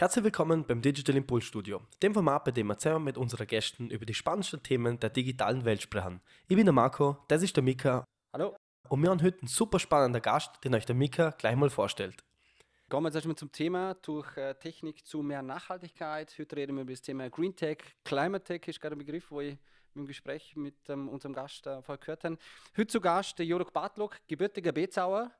Herzlich willkommen beim Digital Impulse Studio, dem Format, bei dem wir zusammen mit unseren Gästen über die spannendsten Themen der digitalen Welt sprechen. Ich bin der Marco, das ist der Mika. Hallo. Und wir haben heute einen super spannenden Gast, den euch der Mika gleich mal vorstellt. Kommen wir jetzt erstmal zum Thema, durch äh, Technik zu mehr Nachhaltigkeit. Heute reden wir über das Thema Green Tech. Climate Tech ist gerade ein Begriff, wo ich im Gespräch mit ähm, unserem Gast äh, vorher gehört habe. Heute zu Gast der Jörg Bartlock, gebürtiger Bezauer,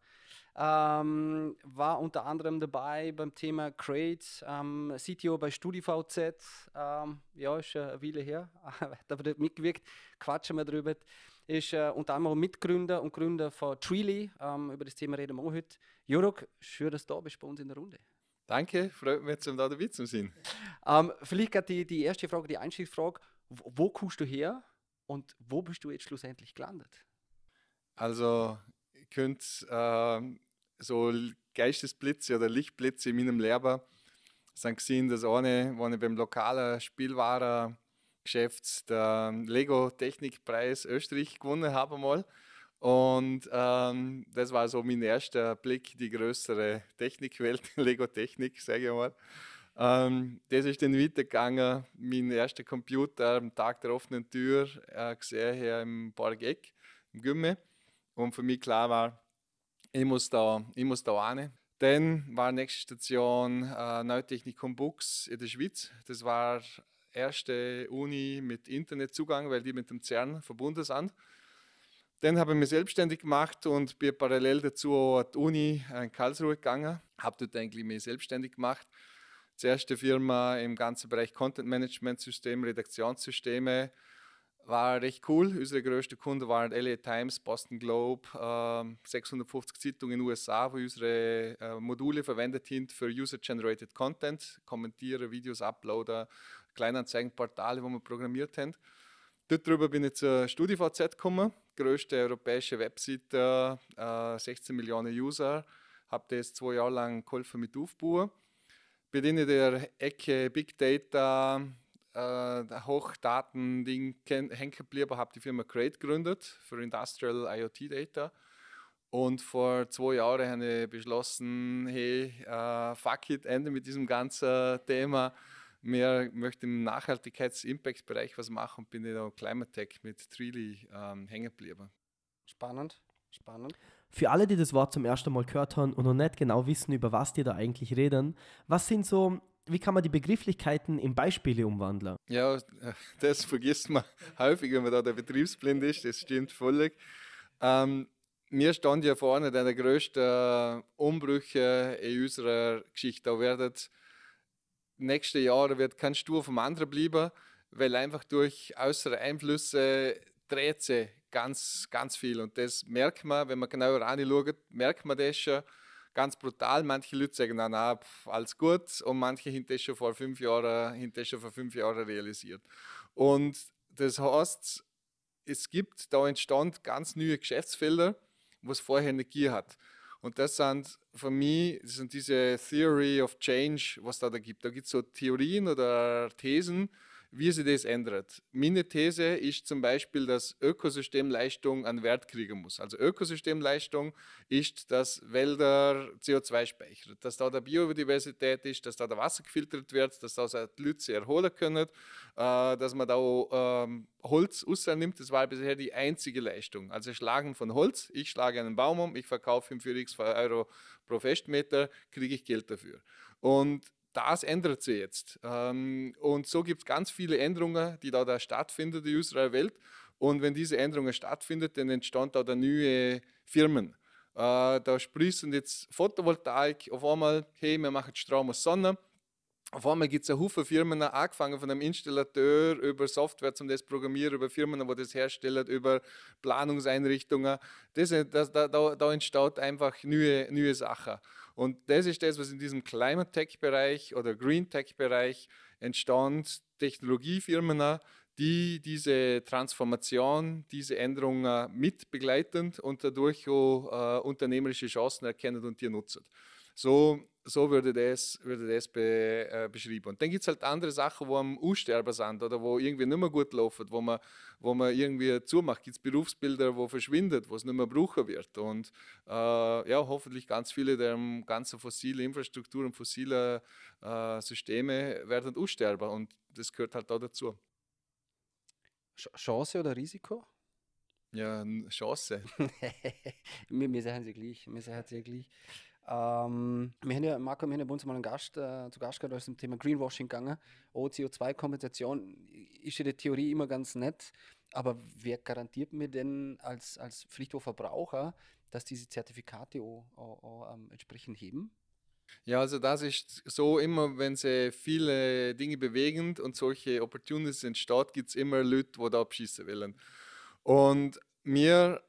ähm, war unter anderem dabei beim Thema Create, ähm, CTO bei StudiVZ. Ähm, ja, ist eine Weile her, da wird mitgewirkt. Quatschen wir drüber. Ist äh, unter anderem Mitgründer und Gründer von Treely. Ähm, über das Thema reden wir auch heute. Jörg, schön, dass du da bist bei uns in der Runde. Danke, freut mich, zum da dabei zu sein. Ähm, vielleicht gerade die, die erste Frage, die Einstiegsfrage. Wo, wo kommst du her und wo bist du jetzt schlussendlich gelandet? Also, könnt äh, so Geistesblitze oder Lichtblitze in meinem Leben sind gesehen, dass eine, wenn ich beim lokalen Spielwarengeschäft den Lego Technikpreis Österreich gewonnen habe mal. Und ähm, das war so mein erster Blick, die größere Technikwelt, Lego Technik, sage ich mal. Ähm, das ist dann weitergegangen. Mein erster Computer am Tag der offenen Tür äh, gesehen hier im Park im Gümme. Und für mich klar war, ich muss da, ich muss da rein. Dann war nächste Station äh, Neutechnikum Bux in der Schweiz. Das war erste Uni mit Internetzugang, weil die mit dem CERN verbunden sind. Dann habe ich mich selbstständig gemacht und bin parallel dazu an die Uni in Karlsruhe gegangen. Habe dort eigentlich mich selbstständig gemacht. Die erste Firma im ganzen Bereich Content Management System, Redaktionssysteme war recht cool. Unsere größten Kunden waren LA Times, Boston Globe, äh, 650 Zeitungen in den USA, wo unsere äh, Module verwendet sind für User-Generated Content, kommentieren, Videos uploaden, Kleinanzeigenportale, wo wir programmiert haben. Dort drüber bin ich zur StudiVZ gekommen, größte europäische Webseite, äh, 16 Millionen User. Habe das zwei Jahre lang geholfen mit aufbauen. Bin in der Ecke Big Data, äh, Hochdaten-Ding hängen geblieben, habe die Firma Crate gegründet für Industrial IoT Data. Und vor zwei Jahren habe ich beschlossen, hey, uh, fuck it, Ende mit diesem ganzen Thema. Mehr möchte im Nachhaltigkeits-Impact-Bereich was machen und bin in der Climate Tech mit Treely ähm, hängen geblieben. Spannend, spannend. Für alle, die das Wort zum ersten Mal gehört haben und noch nicht genau wissen, über was die da eigentlich reden, was sind so wie kann man die Begrifflichkeiten in Beispiele umwandeln? Ja, das vergisst man häufig, wenn man da der Betriebsblind ist, das stimmt völlig. Ähm, wir standen ja vorne der größten Umbrüche in unserer Geschichte. Da werden nächste Jahre wird kein Stur vom anderen bleiben, weil einfach durch äußere Einflüsse dreht sich ganz, ganz viel. Und das merkt man, wenn man genauer anschaut, merkt man das schon ganz brutal. Manche Leute sagen, na, na, alles gut. Und manche haben das schon vor fünf Jahren, schon vor fünf Jahren realisiert. Und das heißt, es gibt da entstand ganz neue Geschäftsfelder, was vorher nicht gegeben hat. Und das sind für mich sind diese Theory of Change, was da, da gibt. Da gibt es so Theorien oder Thesen, wie sich das ändert. Meine These ist zum Beispiel, dass Ökosystemleistung einen Wert kriegen muss. Also Ökosystemleistung ist, dass Wälder CO2 speichern, dass da der Biodiversität ist, dass da der Wasser gefiltert wird, dass da die Leute erholen können, äh, dass man da auch, ähm, Holz nimmt. Das war bisher die einzige Leistung. Also Schlagen von Holz, ich schlage einen Baum um, ich verkaufe ihm für x Euro pro Festmeter, kriege ich Geld dafür. Und das ändert sich jetzt. Ähm, und so gibt es ganz viele Änderungen, die da, da stattfinden in unserer Welt. Und wenn diese Änderungen stattfinden, dann entstehen da, da neue Firmen. Äh, da sprießen jetzt Photovoltaik auf einmal, hey, wir machen Strom aus Sonne. Auf einmal gibt es eine Haufen Firmen, angefangen von einem Installateur über Software zum das Programmieren, über Firmen, die das herstellen, über Planungseinrichtungen. Das, das, da, da entsteht einfach neue, neue Sachen. Und das ist das, was in diesem Climate Tech-Bereich oder Green Tech-Bereich entstand. Technologiefirmen, die diese Transformation, diese Änderungen mit begleiten und dadurch auch äh, unternehmerische Chancen erkennen und die nutzen. So so würde das, würde das be, äh, beschrieben. Und dann gibt es halt andere Sachen, wo am Aussterben sind oder wo irgendwie nicht mehr gut laufen, wo man, wo man irgendwie zumacht. Gibt es Berufsbilder, wo verschwindet, wo es nicht mehr brauchen wird. Und äh, ja, hoffentlich ganz viele der ganzen fossile Infrastruktur und fossile äh, Systeme werden aussterben. Und das gehört halt auch dazu. Chance oder Risiko? Ja, Chance. wir, wir sagen sie gleich. Wir sagen sie gleich. Ähm, wir haben ja, Marco, wir haben ja bei uns mal einen Gast, äh, zu Gast gehabt, da ist zum Thema Greenwashing gegangen. Oh, CO2-Kompensation ist ja die Theorie immer ganz nett, aber wer garantiert mir denn als, als Pflichtverbraucher, dass diese Zertifikate auch, auch, auch ähm, entsprechend heben? Ja, also das ist so immer, wenn sie viele Dinge bewegen und solche Opportunities entstehen, gibt es immer Leute, die da abschießen wollen. Und wir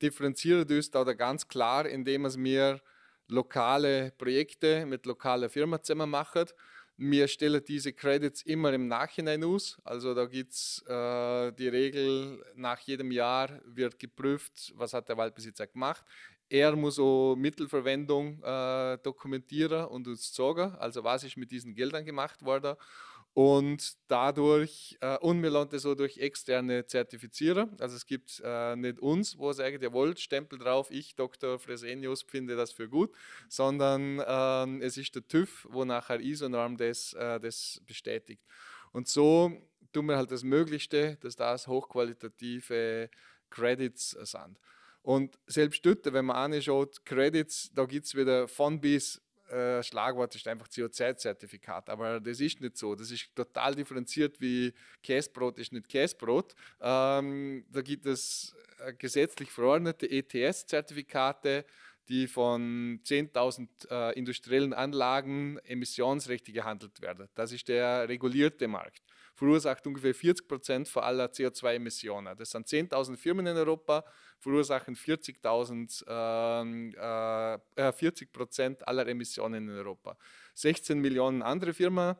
differenzieren uns da ganz klar, indem wir lokale Projekte mit lokalen Firmen zusammen machen. Wir stellen diese Credits immer im Nachhinein aus. Also da gibt es äh, die Regel, nach jedem Jahr wird geprüft, was hat der Waldbesitzer gemacht. Er muss auch Mittelverwendung äh, dokumentieren und uns sagen, also was ist mit diesen Geldern gemacht worden. Und dadurch, äh, und wir lassen das auch durch externe Zertifizierer. Also es gibt äh, nicht uns, wo sagen, jawohl, Stempel drauf, ich, Dr. Fresenius, finde das für gut, sondern äh, es ist der TÜV, wo nachher ISO-Norm das, äh, das bestätigt. Und so tun wir halt das Möglichste, dass das hochqualitative Credits sind. Und selbst dort, wenn man anschaut, Credits, da gibt es wieder von bis äh, Schlagwort ist einfach CO2-Zertifikat. Aber das ist nicht so. Das ist total differenziert wie Käsebrot ist nicht Käsebrot. Ähm, da gibt es äh, gesetzlich verordnete ETS-Zertifikate, die von 10.000 äh, industriellen Anlagen Emissionsrechte gehandelt werden. Das ist der regulierte Markt verursacht ungefähr 40 Prozent aller CO2-Emissionen. Das sind 10.000 Firmen in Europa, verursachen 40.000, äh, 40 äh, Prozent aller Emissionen in Europa. 16 Millionen andere Firmen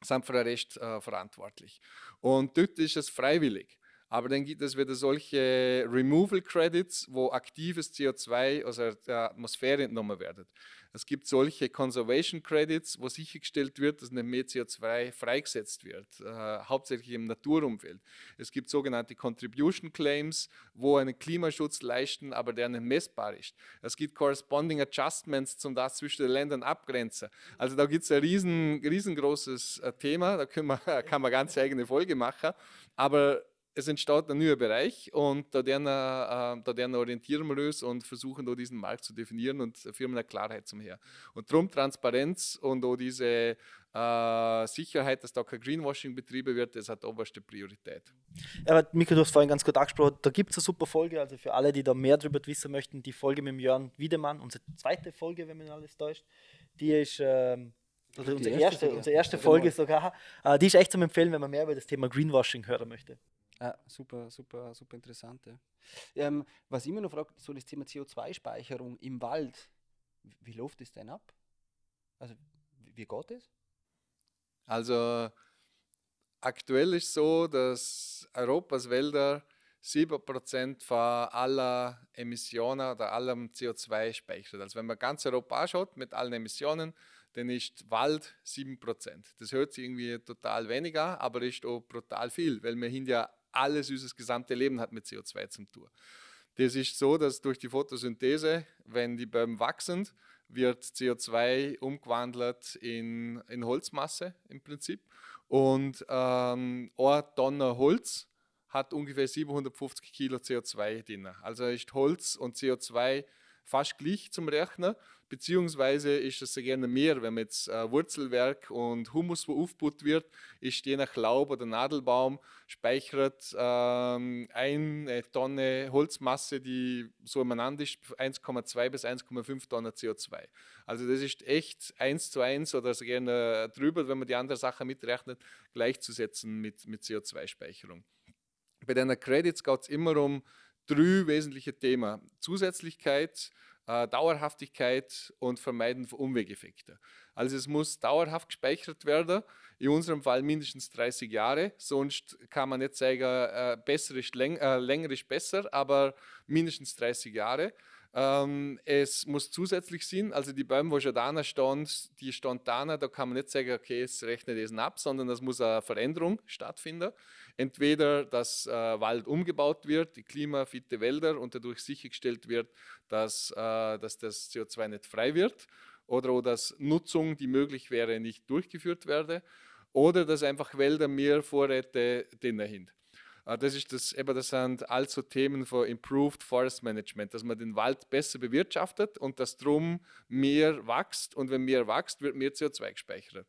sind für den Rest äh, verantwortlich. Und dort ist es freiwillig. Aber dann gibt es wieder solche Removal Credits, wo aktives CO2 aus der Atmosphäre entnommen wird. Es gibt solche Conservation Credits, wo sichergestellt wird, dass nicht mehr CO2 freigesetzt wird, äh, hauptsächlich im Naturumfeld. Es gibt sogenannte Contribution Claims, wo einen Klimaschutz leisten, aber der nicht messbar ist. Es gibt Corresponding Adjustments, zum das zwischen den Ländern abgrenzen. Also da gibt es ein riesen, riesengroßes äh, Thema, da man, kann man ganz eigene Folge machen. Aber es entsteht ein neuer Bereich und da, werden, äh, da werden orientieren wir uns und versuchen da diesen Markt zu definieren und Firmen eine Klarheit zum her. Und darum Transparenz und auch diese äh, Sicherheit, dass da kein Greenwashing betrieben wird, das hat oberste Priorität. Ja, aber Mika, du hast vorhin ganz gut angesprochen, da gibt es eine super Folge, also für alle, die da mehr darüber wissen möchten, die Folge mit Jörn Wiedemann, unsere zweite Folge, wenn man alles täuscht, die ist... Ähm, also unsere erste, erste, unsere erste Folge sogar, äh, die ist echt zum Empfehlen, wenn man mehr über das Thema Greenwashing hören möchte. Ja, super, super, super interessant. Ja. Ähm, was immer noch frage, so das Thema CO2-Speicherung im Wald, wie läuft das denn ab? Also, wie geht das? Also, aktuell ist so, dass Europas Wälder 7% von aller Emissionen oder allem CO2 speichert. Also wenn man ganz Europa anschaut mit allen Emissionen, dann ist Wald 7%. Das hört sich irgendwie total weniger, aber ist auch brutal viel, weil wir ja alles unser gesamte Leben hat mit CO2 zu tun. Das ist so, dass durch die Photosynthese, wenn die Bäume wachsen, wird CO2 umgewandelt in, in Holzmasse im Prinzip. Und ähm, eine Tonne Holz hat ungefähr 750 Kilo CO2 drin. Also ist Holz und CO2 fast gleich zum Rechnen, beziehungsweise ist es gerne mehr, wenn man jetzt äh, Wurzelwerk und Humus, wo aufgebaut wird, ist je nach Laub oder Nadelbaum speichert ähm, eine Tonne Holzmasse, die so umeinander ist, 1,2 bis 1,5 Tonnen CO2. Also das ist echt eins zu eins oder so gerne drüber, wenn man die andere Sache mitrechnet, gleichzusetzen mit, mit CO2-Speicherung. Bei deiner Credits geht es immer um drei wesentliche Themen. Zusätzlichkeit, äh, Dauerhaftigkeit und Vermeiden von Umwegeffekten. Also es muss dauerhaft gespeichert werden, in unserem Fall mindestens 30 Jahre, sonst kann man nicht sagen, äh, besser ist läng, äh, länger ist besser, aber mindestens 30 Jahre. Ähm, es muss zusätzlich sein, also die Bäume, wo schon da stand, die stand da, da kann man nicht sagen, okay, es rechnet diesen ab, sondern es muss eine Veränderung stattfinden. Entweder, dass äh, Wald umgebaut wird, die klimafitte Wälder und dadurch sichergestellt wird, dass, äh, dass das CO2 nicht frei wird, oder dass Nutzung, die möglich wäre, nicht durchgeführt werde, oder dass einfach Wälder mehr Vorräte drin sind. Ah, das, ist das, eben, das sind also Themen von Improved Forest Management, dass man den Wald besser bewirtschaftet und dass drum mehr wächst und wenn mehr wächst, wird mehr CO2 gespeichert.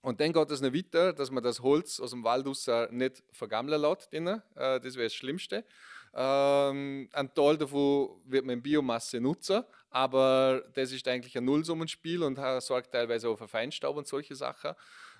Und dann geht es noch weiter, dass man das Holz aus dem Wald raus nicht vergammeln lässt. Äh, das wäre das Schlimmste. Ähm, ein Teil davon wird man in Biomasse nutzen, aber das ist eigentlich ein Nullsummenspiel und sorgt teilweise auch für Feinstaub und solche Sachen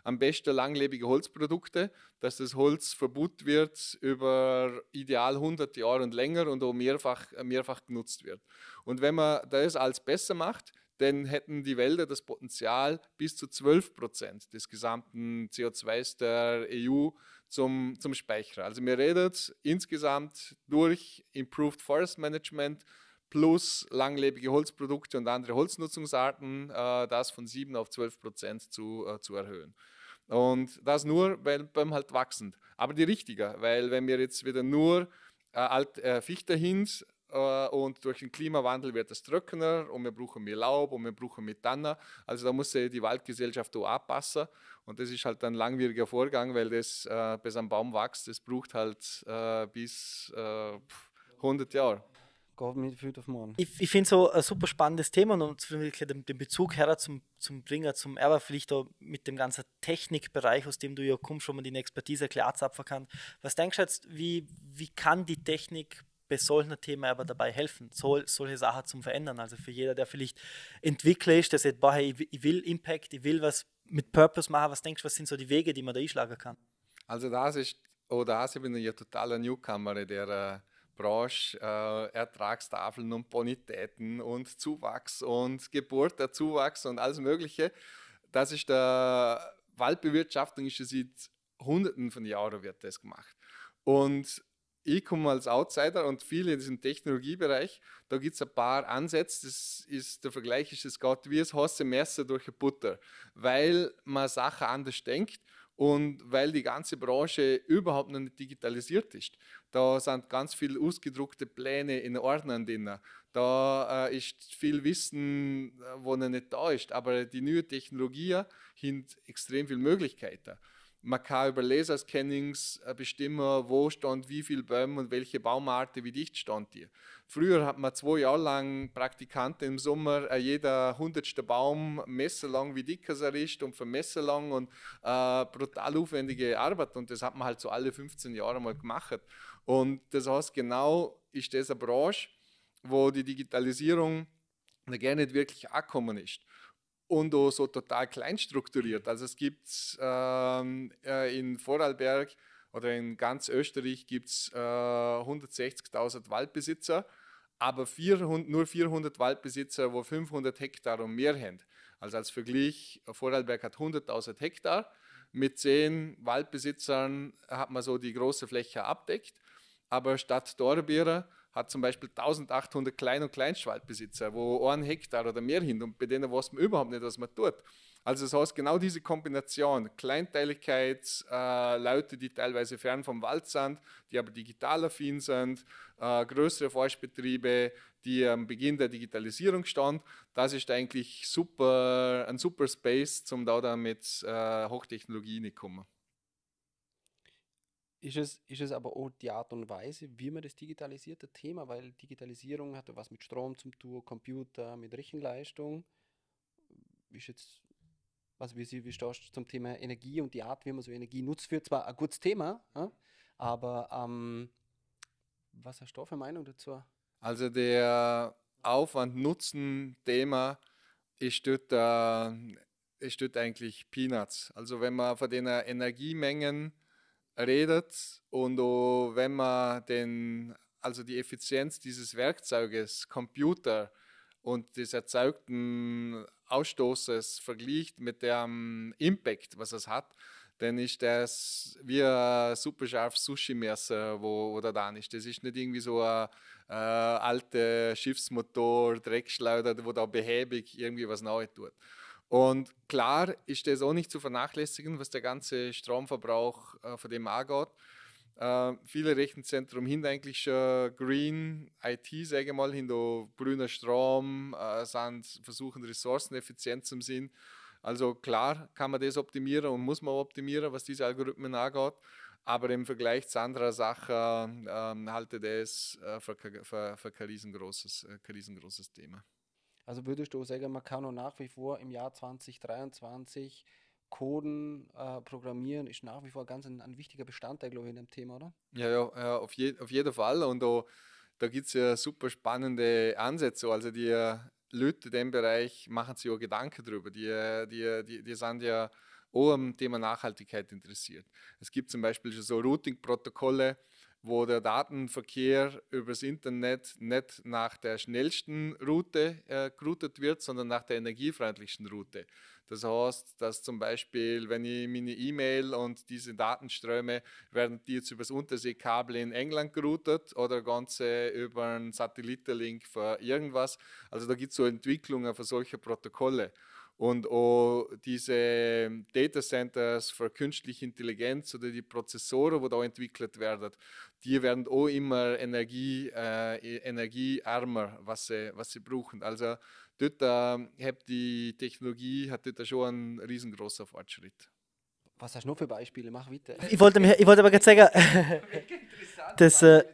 am besten langlebige Holzprodukte, dass das Holz verbucht wird über ideal 100 Jahre und länger und auch mehrfach, mehrfach genutzt wird. Und wenn man das alles besser macht, dann hätten die Wälder das Potenzial, bis zu 12 Prozent des gesamten CO2s der EU zum, zum Speichern. Also wir reden insgesamt durch Improved Forest Management plus langlebige Holzprodukte und andere Holznutzungsarten, äh, das von 7 auf 12 Prozent zu, äh, zu erhöhen. Und das nur, weil beim halt wachsen. Aber die richtige, weil wenn wir jetzt wieder nur äh, alt, äh, Fichte hin äh, und durch den Klimawandel wird es trockener und wir brauchen mehr Laub und wir brauchen mehr Tanner. Also da muss die Waldgesellschaft auch anpassen und das ist halt ein langwieriger Vorgang, weil das äh, bis ein Baum wächst, das braucht halt äh, bis 100 äh, Jahre geht mit viel auf morgen. Ich, ich finde so ein super spannendes Thema und den, den Bezug her zum, zum Bringer, zum Erber, vielleicht auch mit dem ganzen Technikbereich, aus dem du ja kommst, schon mal die Expertise klar abzapfen kann. Was denkst du jetzt, wie, wie kann die Technik bei solchen Themen aber dabei helfen, so, solche Sachen zu verändern? Also für jeder, der vielleicht Entwickler ist, der sagt, boah, hey, ich will Impact, ich will was mit Purpose machen, was denkst du, was sind so die Wege, die man da einschlagen kann? Also das ist, oder das, ich bin ja totaler Newcomer, der äh, Branche, äh, Ertragstafeln und Bonitäten und Zuwachs und Geburt der Zuwachs und alles Mögliche. Das ist der Waldbewirtschaftung ist seit Hunderten von Jahren wird das gemacht. Und ich komme als Outsider und viele in diesem Technologiebereich, da gibt es ein paar Ansätze. Das ist, der Vergleich ist, es geht wie das heiße Messer durch Butter, weil man Sachen anders denkt und weil die ganze Branche überhaupt noch nicht digitalisiert ist. Da sind ganz viele ausgedruckte Pläne in Ordnern drin. Da äh, ist viel Wissen, äh, wo noch nicht da ist. Aber die neue Technologie hat extrem viele Möglichkeiten. Man kann über Laserscannings äh, bestimmen, wo stand wie viel Bäume und welche Baumarten, wie dicht stand die. Früher hat man zwei Jahre lang Praktikanten im Sommer, äh, jeder hundertste Baum Messer lang, wie dick er ist und vermessen lang und äh, brutal aufwendige Arbeit und das hat man halt so alle 15 Jahre mal gemacht. Und das heißt, genau ist das eine Branche, wo die Digitalisierung gar nicht wirklich angekommen ist und auch so total klein strukturiert. Also es gibt ähm, äh, in Vorarlberg oder in ganz Österreich gibt es äh, 160.000 Waldbesitzer, aber 400, nur 400 Waldbesitzer, wo 500 Hektar und mehr haben. Also als Vergleich, Vorarlberg hat 100.000 Hektar. Mit 10 Waldbesitzern hat man so die große Fläche abdeckt. Aber Stadt Dorbier hat zum Beispiel 1800 Klein- und Kleinstwaldbesitzer, wo ein Hektar oder mehr hin und bei denen weiß man überhaupt nicht, was man tut. Also das heißt, genau diese Kombination, Kleinteiligkeit, äh, Leute, die teilweise fern vom Wald sind, die aber digital affin sind, äh, größere Forstbetriebe, die am Beginn der Digitalisierung standen, das ist eigentlich super, ein super Space, um da mit äh, Hochtechnologie nicht kommen. Ist es, ist es aber auch die Art und Weise, wie man das digitalisiert, das Thema, weil Digitalisierung hat ja was mit Strom zu tun, Computer, mit Rechenleistung. Ist jetzt, was wie, wie stehst du zum Thema Energie und die Art, wie man so Energie nutzt, für zwar ein gutes Thema, aber ähm, was hast du für Meinung dazu? Also der Aufwand-Nutzen-Thema ist dort, äh, ist dort eigentlich Peanuts. Also wenn man von den Energiemengen redet und auch wenn man den, also die Effizienz dieses Werkzeuges, Computer und des erzeugten Ausstoßes vergleicht mit dem Impact, was es hat, dann ist das wie ein super scharfes Sushi-Messer, wo, wo da dran ist. Das ist nicht irgendwie so ein äh, alter Schiffsmotor, Dreckschleuder, wo da behäbig irgendwie was Neues tut. Und klar ist das auch nicht zu vernachlässigen, was der ganze Stromverbrauch äh, von dem angeht. Äh, viele Rechenzentren hin eigentlich schon Green IT, sage ich mal, hin grüner Strom, äh, sind, versuchen ressourceneffizient zu sein. Also klar kann man das optimieren und muss man optimieren, was diese Algorithmen angeht. Aber im Vergleich zu anderen Sachen ähm, halte das äh, für, für, für kein, riesengroßes, äh, riesengroßes Thema. Also würdest du sagen, man kann auch nach wie vor im Jahr 2023 Coden, äh, Programmieren ist nach wie vor ganz ein, ein wichtiger Bestandteil, glaube ich, in dem Thema, oder? Ja, ja, ja auf, je, auf jeden Fall. Und da, da gibt es ja super spannende Ansätze. Also die Leute in dem Bereich machen sich auch Gedanken darüber. Die, die, die, die sind ja auch am Thema Nachhaltigkeit interessiert. Es gibt zum Beispiel schon so Routing-Protokolle, wo der Datenverkehr übers Internet nicht nach der schnellsten Route äh, geroutet wird, sondern nach der energiefreundlichsten Route. Das heißt, dass zum Beispiel, wenn ich meine E-Mail und diese Datenströme, werden die jetzt übers Unterseekabel in England geroutet oder ganze über einen Satellitenlink für irgendwas. Also da gibt es so Entwicklungen für solche Protokolle. Und auch diese Data Centers für künstliche Intelligenz oder die Prozessoren, die da entwickelt werden, die werden auch immer Energie, äh, energieärmer, was sie, was sie brauchen. Also dort äh, hat die Technologie hat dort schon einen riesengroßen Fortschritt. Was hast du noch für Beispiele? Mach weiter. Ich wollte, mir, ich wollte aber gerade sagen, das, äh,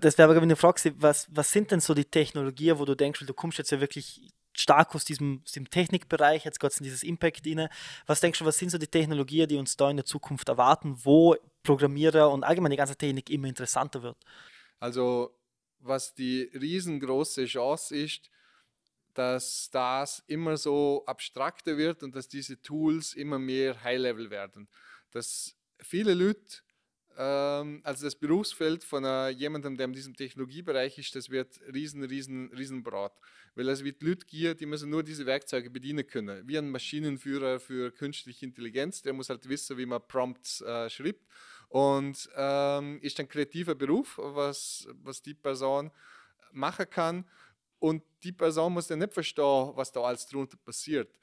das wäre aber eine Frage, was, was sind denn so die Technologien, wo du denkst, du kommst jetzt ja wirklich stark aus diesem, aus dem Technikbereich, jetzt es in dieses Impact rein. Was denkst du, was sind so die Technologien, die uns da in der Zukunft erwarten, wo Programmierer und allgemein die ganze Technik immer interessanter wird? Also, was die riesengroße Chance ist, dass das immer so abstrakter wird und dass diese Tools immer mehr High-Level werden. Dass viele Leute also das Berufsfeld von uh, jemandem, der in diesem Technologiebereich ist, das wird riesen, riesen, riesen breit. Weil es wird Leute geben, die müssen nur diese Werkzeuge bedienen können. Wie ein Maschinenführer für künstliche Intelligenz, der muss halt wissen, wie man Prompts äh, schreibt. Und ähm, ist ein kreativer Beruf, was, was die Person machen kann. Und die Person muss dann nicht verstehen, was da alles drunter passiert.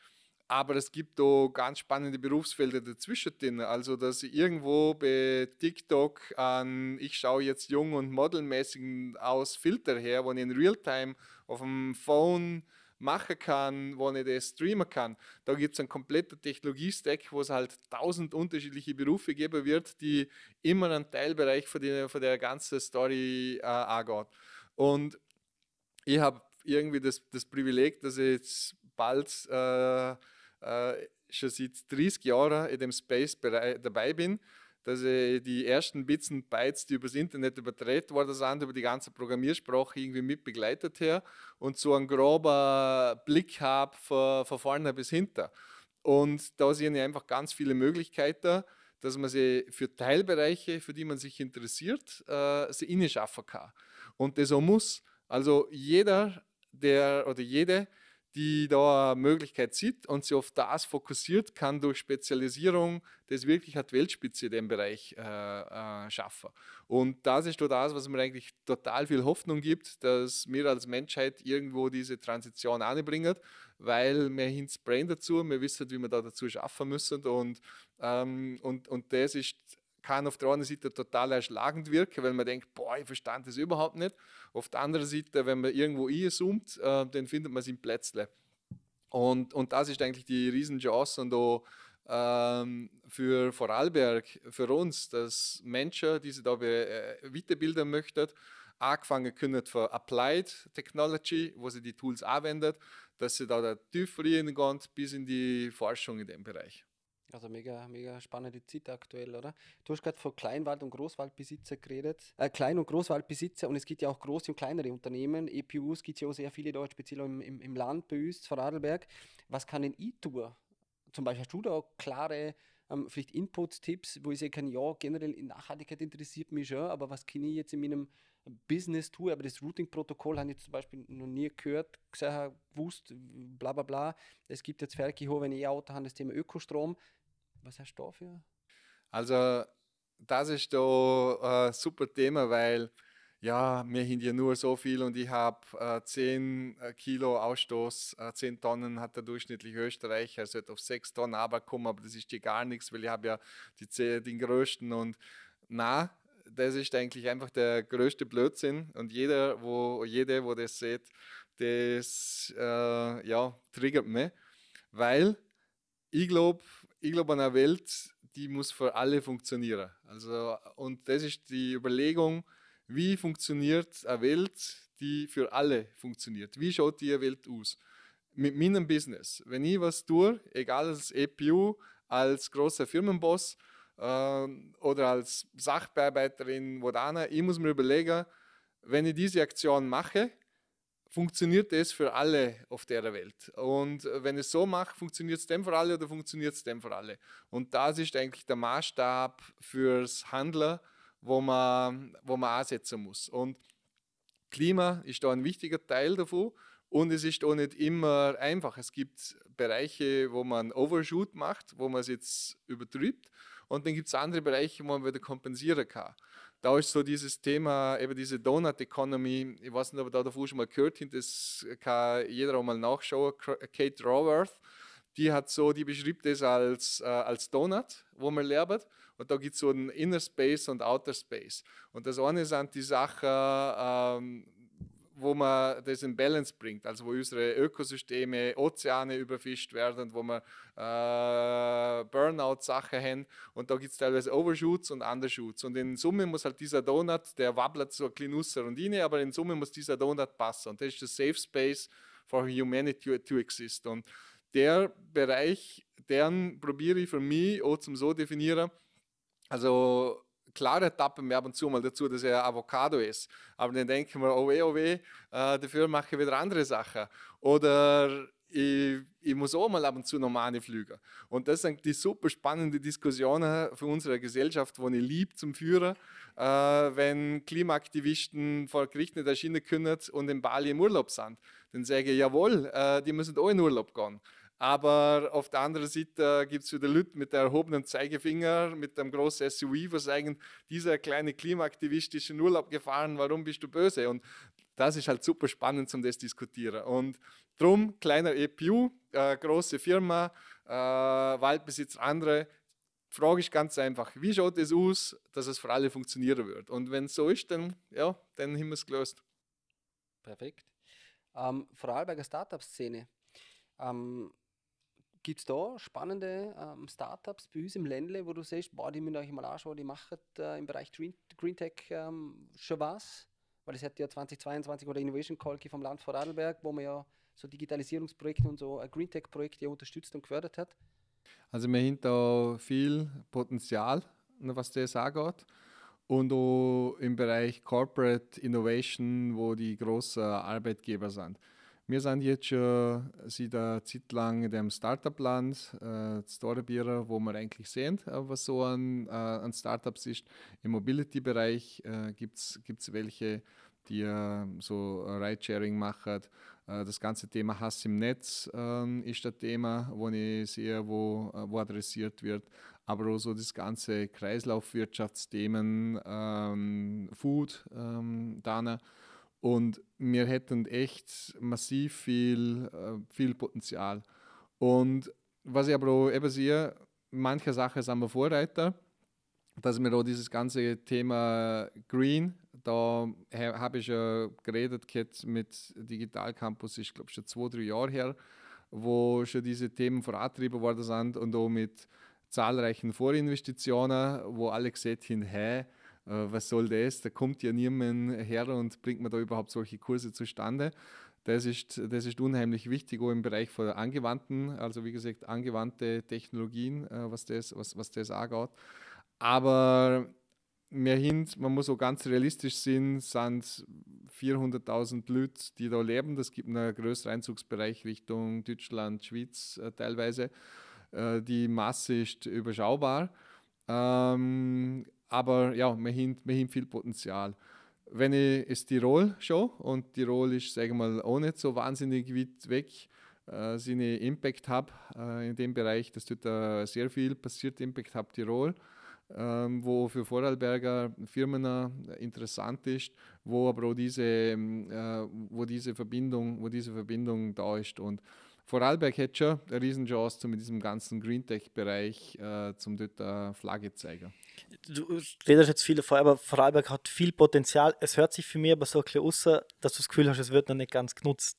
Aber es gibt da ganz spannende Berufsfelder dazwischen. Drin. Also, dass ich irgendwo bei TikTok an, ich schaue jetzt jung und modelmäßig aus Filter her, wo ich in Realtime auf dem Phone machen kann, wo ich das streamen kann. Da gibt es einen kompletten Technologie-Stack, wo es halt tausend unterschiedliche Berufe geben wird, die immer einen Teilbereich von der, von der ganzen Story äh, angeht. Und ich habe irgendwie das, das Privileg, dass ich jetzt bald äh, äh, schon seit 30 Jahren in dem Space dabei bin, dass ich die ersten Bits und Bytes, die übers Internet übertragen worden sind, über die ganze Programmiersprache irgendwie mit begleitet habe und so einen groben Blick habe von, von vorne bis hinter. Und da sehe ich einfach ganz viele Möglichkeiten, dass man sie für Teilbereiche, für die man sich interessiert, äh, sie innen schaffen kann. Und das auch muss. Also jeder, der oder jede, die da eine Möglichkeit sieht und sich auf das fokussiert, kann durch Spezialisierung das wirklich hat Weltspitze in dem Bereich äh, äh, schaffen. Und das ist das, was mir eigentlich total viel Hoffnung gibt, dass wir als Menschheit irgendwo diese Transition anbringen, weil wir ins Brain dazu, wir wissen, wie wir da dazu schaffen müssen und, ähm, und, und das ist kann auf der einen Seite total erschlagend wirken, weil man denkt, boah, ich verstand das überhaupt nicht. Auf der anderen Seite, wenn man irgendwo einzoomt, äh, dann findet man es im Plätzle. Und, und das ist eigentlich die Riesenchance und auch ähm, für Vorarlberg, für uns, dass Menschen, die sich da äh, weiterbilden möchten, angefangen können für Applied Technology, wo sie die Tools anwendet, dass sie da tiefer reingehen bis in die Forschung in dem Bereich. Also mega, mega spannende Zeit aktuell, oder? Du hast gerade von Kleinwald- und Großwaldbesitzer geredet. Äh, Klein- und Großwaldbesitzer und es gibt ja auch große und kleinere Unternehmen. EPUs gibt es ja auch sehr viele dort, speziell im, im, im Land bei uns, Vorarlberg. Was kann denn tun? Zum Beispiel hast du da klare ähm, vielleicht Inputs, Tipps, wo ich sagen kann, ja, generell in Nachhaltigkeit interessiert mich schon, aber was kann ich jetzt in meinem Business tue, aber das Routing-Protokoll habe ich zum Beispiel noch nie gehört, gesehen, gewusst, bla bla bla. Es gibt jetzt Ferki wenn E-Auto habe, das Thema Ökostrom. Was hast du da für? Also, das ist da ein super Thema, weil ja, wir haben ja nur so viel und ich habe äh, 10 äh, Kilo Ausstoß, äh, 10 Tonnen hat der durchschnittliche Österreicher, also auf 6 Tonnen aber kommen, aber das ist hier gar nichts, weil ich habe ja die, den größten und na, das ist eigentlich einfach der größte Blödsinn und jeder, wo jede, wo das sieht, das äh, ja, triggert mich, weil ich glaube, ich glaube an einer Welt, die muss für alle funktionieren. Also, und das ist die Überlegung, wie funktioniert eine Welt, die für alle funktioniert? Wie schaut die Welt aus? Mit meinem Business. Wenn ich was tue, egal als EPU, als großer Firmenboss äh, oder als Sachbearbeiterin, Vodana, ich muss mir überlegen, wenn ich diese Aktion mache, funktioniert das für alle auf der Welt. Und wenn ich es so mache, funktioniert es dem für alle oder funktioniert es dem für alle. Und das ist eigentlich der Maßstab fürs Handeln wo man, wo man ansetzen muss. Und Klima ist da ein wichtiger Teil davon. Und es ist auch nicht immer einfach. Es gibt Bereiche, wo man Overshoot macht, wo man es jetzt übertrübt. Und dann gibt es andere Bereiche, wo man wieder kompensieren kann. Da ist so dieses Thema, eben diese Donut Economy, ich weiß nicht, ob ihr da davor schon mal gehört habt, das kann jeder auch mal nachschauen. Kate Raworth, die hat so, die beschreibt das als, äh, als Donut, wo man lernt. Und da gibt es so einen Inner Space und Outer Space. Und das eine sind die Sachen, ähm, wo man das in Balance bringt, also wo unsere Ökosysteme, Ozeane überfischt werden, wo wir äh, Burnout-Sachen haben. Und da gibt es teilweise Overshoots und Undershoots. Und in Summe muss halt dieser Donut, der wabbelt so ein ausser und rein, aber in Summe muss dieser Donut passen. Und das ist der Safe Space for Humanity to exist. Und der Bereich, den probiere ich für mich auch zum so definieren, also klare tappen wir ab und zu mal dazu, dass er Avocado ist. Aber dann denken wir, oh weh, oh weh, äh, dafür mache ich wieder andere Sachen. Oder ich, ich, muss auch mal ab und zu normale fliegen. Und das sind die super spannenden Diskussionen für unsere Gesellschaft, die ich liebe zum Führen, äh, wenn Klimaaktivisten vor Gericht nicht erschienen können und in Bali im Urlaub sind. Dann sage ich, jawohl, äh, die müssen auch in Urlaub gehen. Aber auf der anderen Seite gibt es wieder Leute mit der erhobenen Zeigefinger, mit einem großen SUV, was sagen, dieser kleine Klimaaktivist ist in Urlaub gefahren, warum bist du böse? Und das ist halt super spannend zum das diskutieren. Und drum, kleiner EPU, äh, große Firma, äh, Waldbesitz andere, Frage ist ganz einfach, wie schaut es aus, dass es für alle funktionieren wird? Und wenn es so ist, dann, ja, dann haben wir es gelöst. Perfekt. Ähm, Vorarlberger Startup-Szene. Ähm, Gibt es da spannende ähm, Startups bei uns im Ländle, wo du siehst, boah, die müssen euch mal anschauen, die machen äh, im Bereich Green, Green Tech ähm, schon was? Weil es hat ja 2022 oder Innovation Call vom Land Vorarlberg, wo man ja so Digitalisierungsprojekte und so äh, Green Tech Projekte unterstützt und gefördert hat. Also wir haben da viel Potenzial, was das angeht. Und auch im Bereich Corporate Innovation, wo die großen Arbeitgeber sind. Wir sind jetzt schon seit einer Zeit lang in dem Startup-Land, äh, Storebierer, wo wir eigentlich sehen, äh, was so an, äh, an Startups ist. Im Mobility-Bereich äh, gibt es welche, die äh, so Ridesharing machen. Äh, das ganze Thema Hass im Netz äh, ist das Thema, wo ich sehe, wo, wo adressiert wird. Aber auch so das ganze Kreislaufwirtschaftsthemen, ähm, Food, ähm, Dana. Und wir hätten echt massiv viel, äh, viel Potenzial. Und was ich aber auch eben sehe, manche Sachen sind wir Vorreiter, dass wir auch dieses ganze Thema Green, da habe ich ja geredet mit Digital Campus, ich glaube schon zwei, drei Jahre her, wo schon diese Themen vorangetrieben worden sind und auch mit zahlreichen Vorinvestitionen, wo alle gesagt haben, hey, was soll das? Da kommt ja niemand her und bringt man da überhaupt solche Kurse zustande. Das ist, das ist unheimlich wichtig, auch im Bereich von angewandten, also wie gesagt, angewandte Technologien, äh, was das, was, was das angeht. Aber mehr hin, man muss auch ganz realistisch sein, sind 400.000 Leute, die da leben. Das gibt einen größeren Einzugsbereich Richtung Deutschland, Schweiz äh, teilweise. Äh, die Masse ist überschaubar. Ähm, aber ja, wir haben, wir viel Potenzial. wenn ich ist Tirol schon und Tirol ist, sage mal, auch nicht so wahnsinnig weit weg, äh, seine Impact Hub äh, in dem Bereich, das tut da sehr viel passiert, Impact Hub Tirol, ähm, wo für Vorarlberger Firmen äh, interessant ist, wo aber auch diese, ähm, äh, wo diese Verbindung, wo diese Verbindung da ist und Vorarlberg hätte schon eine Riesenchance mit diesem ganzen Greentech-Bereich äh, zum dort eine Flagge zeigen. Du redest jetzt viel davon, aber Vorarlberg hat viel Potenzial. Es hört sich für mich aber so ein bisschen aus, dass du das Gefühl hast, es wird noch nicht ganz genutzt.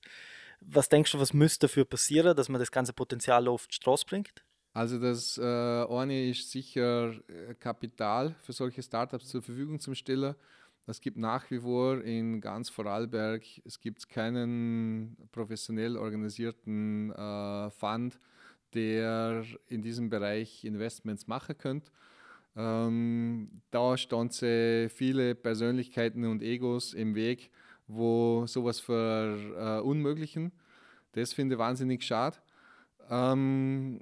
Was denkst du, was müsste dafür passieren, dass man das ganze Potenzial auf die Straße bringt? Also das äh, eine ist sicher äh, Kapital für solche Startups zur Verfügung zu stellen. Es gibt nach wie vor in ganz Vorarlberg, es gibt keinen professionell organisierten äh, Fund, der in diesem Bereich Investments machen könnte. Ähm, da standen viele Persönlichkeiten und Egos im Weg, wo sowas verunmöglichen. Äh, das finde ich wahnsinnig schade. Ähm,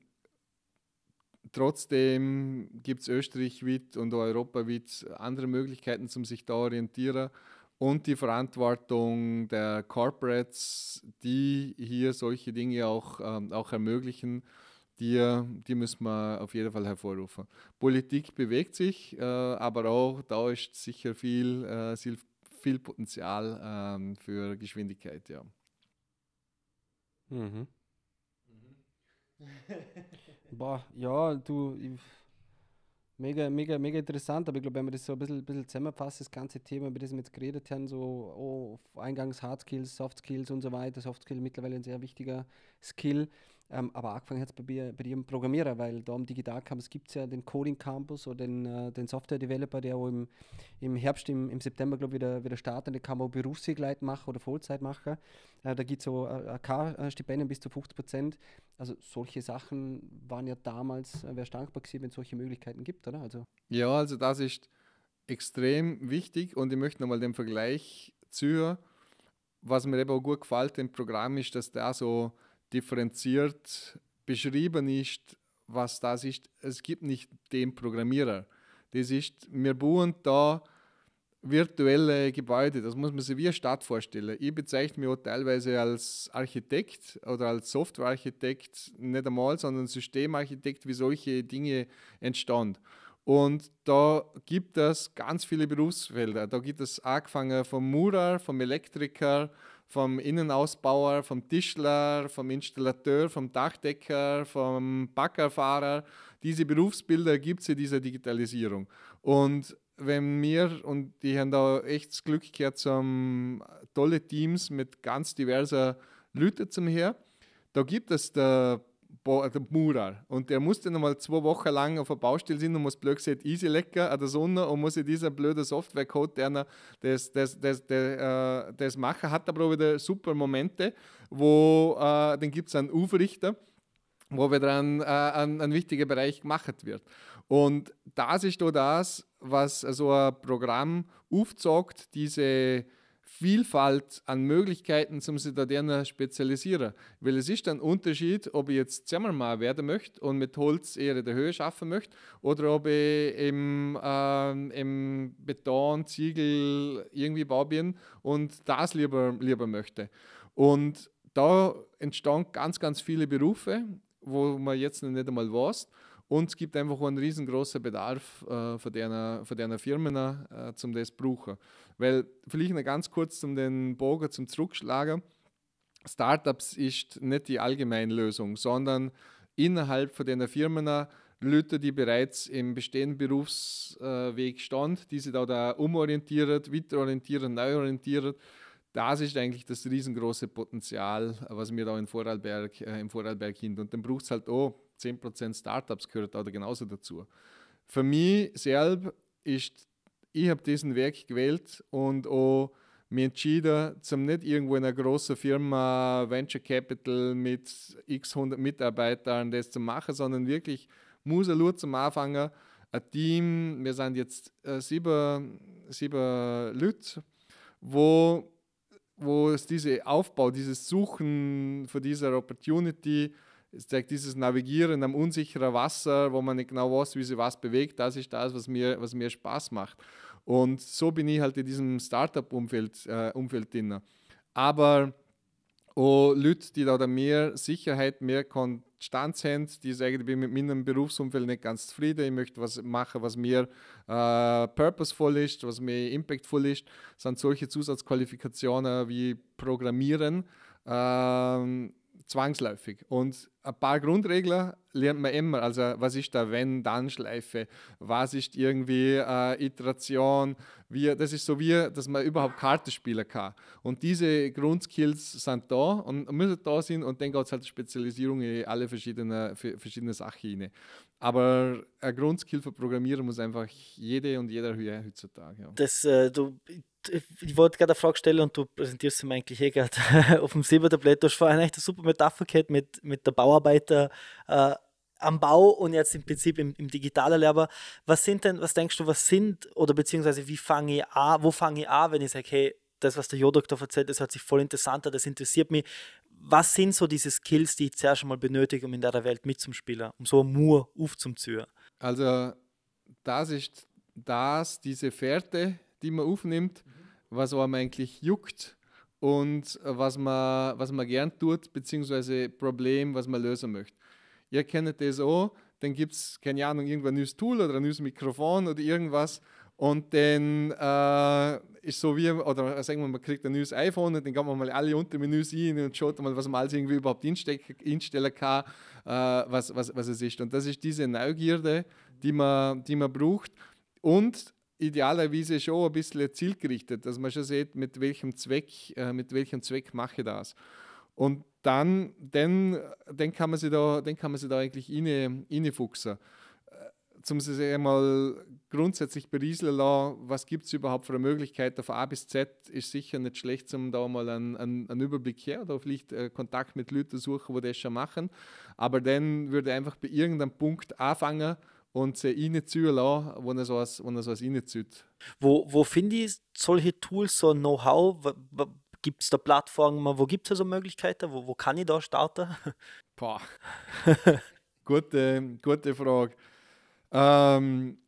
Trotzdem gibt es österreichweit und europaweit andere Möglichkeiten, um sich da orientieren. Und die Verantwortung der Corporates, die hier solche Dinge auch, ähm, auch ermöglichen, die, die müssen wir auf jeden Fall hervorrufen. Politik bewegt sich, äh, aber auch da ist sicher viel, äh, viel Potenzial äh, für Geschwindigkeit. Ja. Mhm. Boah, ja, du, ich, mega, mega, mega interessant, aber ich glaube, wenn wir das so ein bisschen, bisschen zusammenfassen, das ganze Thema, über das wir jetzt geredet haben, so oh, eingangs Hard Skills, Soft Skills und so weiter, Soft Skill mittlerweile ein sehr wichtiger Skill, ähm, aber angefangen hat es bei, bei dir im Programmierer, weil da im Digital Campus gibt es ja den Coding Campus oder den, äh, den Software Developer, der im, im Herbst, im, im September, glaube ich, wieder, wieder startet. Der kann man auch Berufswegleiten machen oder Vollzeit machen. Äh, da gibt es so äh, AK-Stipendien bis zu 50 Prozent. Also solche Sachen waren ja damals, äh, wäre dankbar gewesen, wenn es solche Möglichkeiten gibt, oder? Also. Ja, also das ist extrem wichtig und ich möchte nochmal den Vergleich ziehen. Was mir eben auch gut gefällt im Programm ist, dass da so differenziert beschrieben ist, was das ist. Es gibt nicht den Programmierer. Das ist, wir bauen da virtuelle Gebäude. Das muss man sich wie eine Stadt vorstellen. Ich bezeichne mich auch teilweise als Architekt oder als Softwarearchitekt, nicht einmal, sondern Systemarchitekt, wie solche Dinge entstanden. Und da gibt es ganz viele Berufsfelder. Da gibt es angefangen vom Murer, vom Elektriker, vom Innenausbauer, vom Tischler, vom Installateur, vom Dachdecker, vom Baggerfahrer. Diese Berufsbilder gibt es in dieser Digitalisierung. Und wenn wir, und die haben da echt das Glück gehabt, zum tolle Teams mit ganz diverser Leuten zum her, da gibt es der der Murer. Und der musste nochmal zwei Wochen lang auf der Baustelle sein und muss blöd gesagt easy lecker an der Sonne und muss dieser blöden Software-Code, der das, das, das, das, äh, das machen, hat aber auch wieder super Momente, wo äh, dann gibt es einen Aufrichter, wo wieder ein, äh, ein, ein wichtiger Bereich gemacht wird. Und das ist da das, was so ein Programm aufzeigt, diese Vielfalt an Möglichkeiten zum da spezialisieren. Weil es ist ein Unterschied, ob ich jetzt Zimmermann werden möchte und mit Holz eher in der Höhe schaffen möchte oder ob ich im, äh, im Beton, Ziegel irgendwie bau bin und das lieber, lieber möchte. Und da entstehen ganz, ganz viele Berufe, wo man jetzt noch nicht einmal weiß. Und es gibt einfach einen riesengroßen Bedarf äh, von, der, von der Firmen, äh, zum das brauchen. Weil, vielleicht noch ganz kurz um den Bogen zum Zurückschlagen. Startups ist nicht die allgemeine Lösung, sondern innerhalb von den Firmen Leute, die bereits im bestehenden Berufsweg standen, die sich da, da umorientieren, weiterorientieren, neu orientieren. Das ist eigentlich das riesengroße Potenzial, was wir da in Vorarlberg, äh, im Vorarlberg hin. Und dann braucht es halt auch 10% Startups gehört da genauso dazu. Für mich selbst ist, ich habe diesen Weg gewählt und auch mich entschieden, zum nicht irgendwo in einer großen Firma Venture Capital mit x 100 Mitarbeitern das zu machen, sondern wirklich muss nur zum Anfangen ein Team, wir sind jetzt äh, sieben, sieben Leute, wo, wo es diese Aufbau, dieses Suchen für diese Opportunity, dieses Navigieren am unsicheren Wasser, wo man nicht genau weiß, wie sich was bewegt. Das ist das, was mir, was mir Spaß macht. Und so bin ich halt in diesem Startup-Umfeld äh, Umfeld drin. Aber auch Leute, die da mehr Sicherheit, mehr Konstanz haben, die sagen, ich bin mit meinem Berufsumfeld nicht ganz zufrieden, ich möchte was machen, was mir äh, purposeful ist, was mir impactful ist, sind solche Zusatzqualifikationen wie Programmieren. Ähm, zwangsläufig. Und ein paar Grundregeln lernt man immer. Also, was ist der Wenn-Dann-Schleife? Was ist irgendwie äh, Iteration? Wie, das ist so wie, dass man überhaupt Karten spielen kann. Und diese Grundskills sind da und müssen da sein. Und dann geht es halt Spezialisierung in alle verschiedenen, verschiedene Sachen rein. Aber ein Grundskill für Programmieren muss einfach jede und jeder heutzutage. Ja. Das, äh, du, ich wollte gerade eine Frage stellen und du präsentierst sie mir eigentlich eh gerade auf dem Silbertablett. Du hast vorhin echt eine super Metapher gehabt mit, mit der Bauarbeiter äh, am Bau und jetzt im Prinzip im, im digitalen Lehrer. Was sind denn, was denkst du, was sind oder beziehungsweise wie fange ich an, wo fange ich an, wenn ich sage, hey, das, was der Jo-Doktor erzählt, das hört sich voll interessant an, das interessiert mich. Was sind so diese Skills, die ich zuerst mal benötige, um in der Welt mitzuspielen, um so Mur aufzuziehen? Also, das ist das, diese Fährte, die man aufnimmt, was einem eigentlich juckt und was man, was man gern tut, beziehungsweise Problem, was man lösen möchte. Ihr kennt das auch, dann gibt es, keine Ahnung, irgendein neues Tool oder ein neues Mikrofon oder irgendwas und dann äh, ist so wie, oder sagen wir, man kriegt ein neues iPhone und dann kann man mal alle Untermenüs ein und schaut mal, was man alles irgendwie überhaupt einstellen kann, äh, was, was, was es ist. Und das ist diese Neugierde, die man, die man braucht. Und idealerweise schon ein bisschen zielgerichtet, dass man schon sieht, mit welchem Zweck, äh, mit welchem Zweck mache ich das. Und dann, dann, dann, kann, man sich da, dann kann man sich da eigentlich reinfuchsen. Äh, zum sich einmal grundsätzlich berieseln lassen, was gibt es überhaupt für eine Möglichkeit, von A bis Z ist sicher nicht schlecht, um da mal einen, einen, einen Überblick her oder vielleicht äh, Kontakt mit Leuten suchen, die das schon machen. Aber dann würde ich einfach bei irgendeinem Punkt anfangen und sie reinziehen lassen, wenn er sowas, wenn er sowas reinzieht. Wo, wo finde ich solche Tools, so Know-how? Gibt es da Plattformen, wo gibt es also Möglichkeiten? Wo, wo kann ich da starten? Boah. gute, gute Frage. Ähm,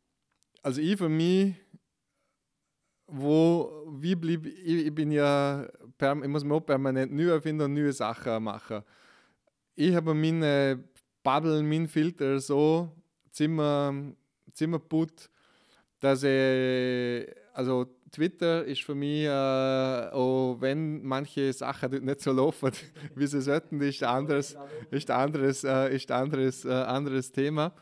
also ich für mich, wo, wie blieb, ich, ich bin ja, ich muss mir auch permanent neu erfinden und neue Sachen machen. Ich habe meine Bubble, meinen Filter so Zimmer, Zimmer put, dass ich, also Twitter ist für mich, äh, auch wenn manche Sachen nicht so laufen, wie sie sollten, ist ein anderes, ist anderes, äh, ist anderes, äh, anderes Thema.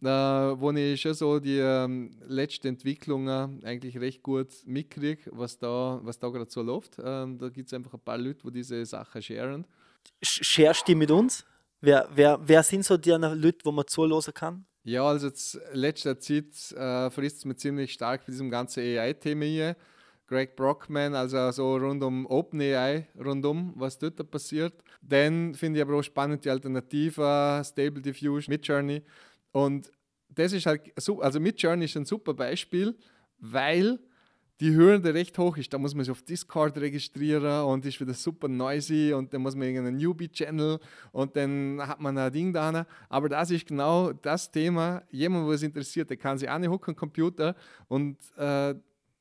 Äh, wo ich schon so die ähm, letzten Entwicklungen eigentlich recht gut mitkriege, was da, was da gerade so läuft. Ähm, da gibt es einfach ein paar Leute, die diese Sachen sharen. Sharest die mit uns? Wer, wer, wer sind so die Leute, wo man zuhören kann? Ja, also jetzt letzter Zeit äh, frisst mir ziemlich stark mit diesem ganzen AI-Thema hier. Greg Brockman, also so rund um OpenAI, rundum, was dort passiert. Dann finde ich aber auch spannend die Alternative Stable Diffusion, Midjourney. Und das ist halt, also Midjourney ist ein super Beispiel, weil die Hürde recht hoch ist. Da muss man sich auf Discord registrieren und ist wieder super noisy und dann muss man irgendeinen Newbie-Channel und dann hat man ein Ding da. Aber das ist genau das Thema. Jemand, wo es interessiert, der kann sich anhocken, Computer und äh,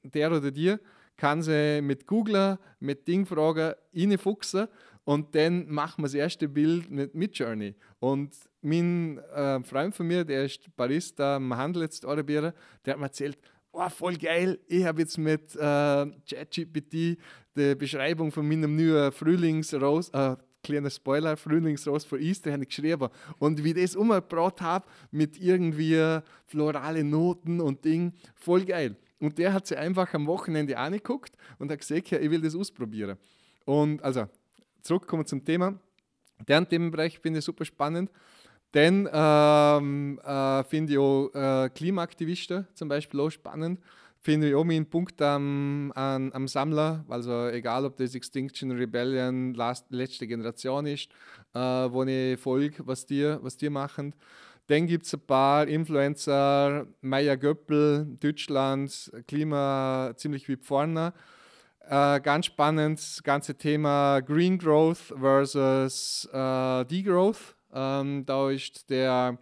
der oder die kann sie mit Google, mit Dingfragen reinfuchsen und dann machen wir das erste Bild mit Midjourney. Und mein äh, Freund von mir, der ist Barista im Handel jetzt der hat mir erzählt, oh, voll geil, ich habe jetzt mit äh, ChatGPT die Beschreibung von meinem neuen Frühlingsrose, äh, kleiner Spoiler, Frühlingsrose für Easter habe ich geschrieben. Und wie ich das umgebracht habe mit irgendwie florale Noten und Ding, voll geil. Und der hat sich einfach am Wochenende angeguckt und hat gesagt, ja, ich will das ausprobieren. Und also, zurückkommen zum Thema. Deren Themenbereich finde ich super spannend. Dann ähm, äh, finde ich auch äh, Klimaaktivisten zum Beispiel auch spannend. Finde ich auch meinen Punkt am, am, am, Sammler, also egal ob das Extinction Rebellion last, letzte Generation ist, äh, wo ich folge, was die, was die machen. Dann gibt es ein paar Influencer, Maya Göppel, Deutschland, Klima ziemlich wie vorne. Äh, ganz spannend, das ganze Thema Green Growth versus äh, Degrowth. Ähm, da ist der,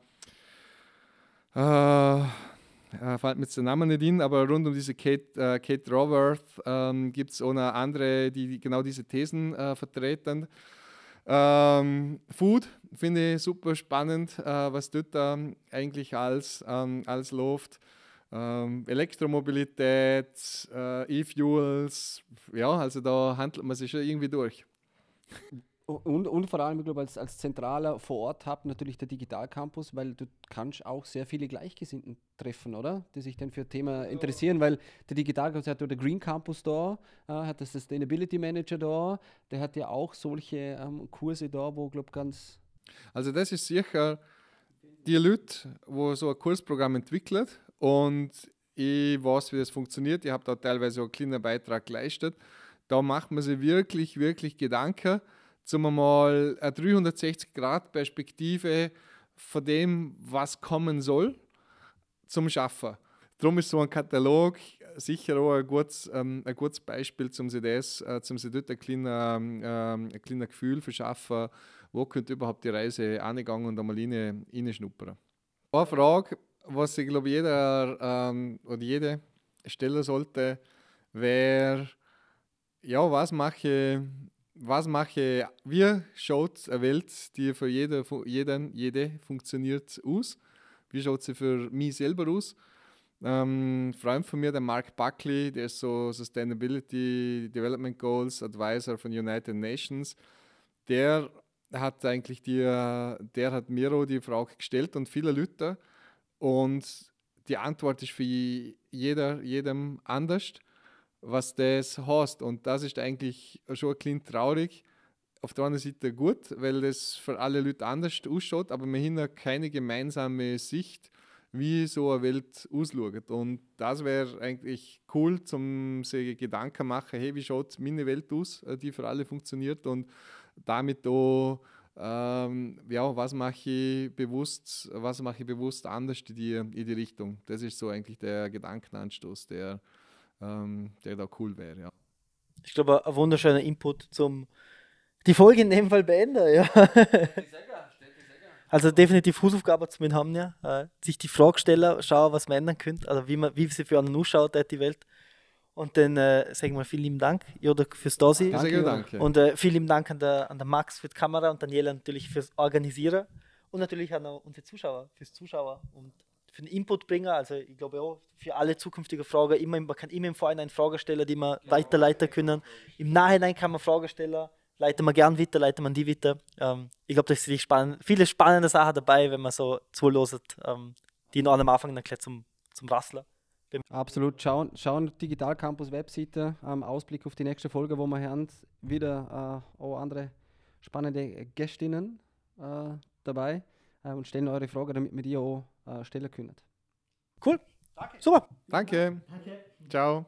äh, äh, fällt mir jetzt der Name nicht in, aber rund um diese Kate, äh, Kate Raworth ähm, gibt es auch noch andere, die, genau diese Thesen äh, vertreten. Ähm, Food finde ich super spannend, äh, was dort ähm, eigentlich als, ähm, als läuft. Elektromobilität, äh, E-Fuels, ja, also da handelt man sich schon irgendwie durch. Und, und vor allem, ich glaube, als, als zentraler vor Ort Hub natürlich der Digital Campus, weil du kannst auch sehr viele Gleichgesinnten treffen, oder? Die sich dann für Thema interessieren, weil der Digital Campus hat der Green Campus da, äh, hat der Sustainability Manager da, der hat ja auch solche ähm, Kurse da, wo, glaube ganz. Also, das ist sicher die Leute, wo so ein Kursprogramm entwickelt und ich weiß, wie das funktioniert. Ich habe da teilweise auch einen kleinen Beitrag geleistet. Da macht man sich wirklich, wirklich Gedanken zum mal eine 360-Grad-Perspektive von dem, was kommen soll, zum Schaffen. Darum ist so ein Katalog sicher auch ein gutes, ähm, ein gutes Beispiel, um sich, das, äh, um sich dort ein kleines ähm, ein kleiner Gefühl verschaffen, wo könnte überhaupt die Reise angegangen und einmal rein, reinschnuppern. Eine Frage, was ich glaube jeder ähm, oder jede stellen sollte, wäre, ja, was mache was mache, wie schaut eine Welt, die für jede, jeden, jede funktioniert, aus? Wie schaut sie für mich selber aus? Ähm, Freund von mir, der Mark Buckley, der ist so Sustainability Development Goals Advisor von United Nations, der hat eigentlich die, der hat mir auch die Frage gestellt und viele Leute und die Antwort ist für jeder, jedem anders was das heißt. Und das ist eigentlich schon ein bisschen traurig. Auf der einen Seite gut, weil das für alle Leute anders ausschaut, aber wir haben keine gemeinsame Sicht, wie so eine Welt ausschaut. Und das wäre eigentlich cool, zum sich Gedanken machen, hey, wie schaut meine Welt aus, äh, die für alle funktioniert und damit auch ähm, ja, was mache ich bewusst, was mache ich bewusst anders in die, in die Richtung. Das ist so eigentlich der Gedankenanstoß, der, ähm, der da cool wäre, ja. Ich glaube, ein wunderschöner Input zum die Folge in dem Fall beenden, ja. Also definitiv Hausaufgaben zu haben, ja. Äh, sich die Frage stellen, schauen, was man ändern könnte, also wie, man, wie sie für einen ausschaut, die Welt. Und dann äh, sagen wir vielen lieben Dank, Joda, fürs Dasein. Danke, danke. Und äh, vielen lieben Dank an der, an der Max für die Kamera und Daniela natürlich fürs Organisieren. Und natürlich an unsere Zuschauer, fürs Zuschauen und für den Inputbringer, also ich glaube auch für alle zukünftigen Fragen, immer, man kann immer im Vorhinein Fragen stellen, die man genau. weiterleiten können. Im Nachhinein kann man Fragen stellen, leiten wir gern weiter, leiten man die weiter. Ähm, ich glaube, da sind spannend, viele spannende Sachen dabei, wenn man so zuhört, ähm, die noch am Anfang dann gleich zum, zum Rasseln. Absolut. Schauen, schauen Digital Campus Webseite, ähm, Ausblick auf die nächste Folge, wo wir hören wieder äh, auch andere spannende Gästinnen äh, dabei äh, und stellen eure Fragen, damit wir die auch äh, stellen können. Cool. Danke. Super. Danke. Danke. Ciao.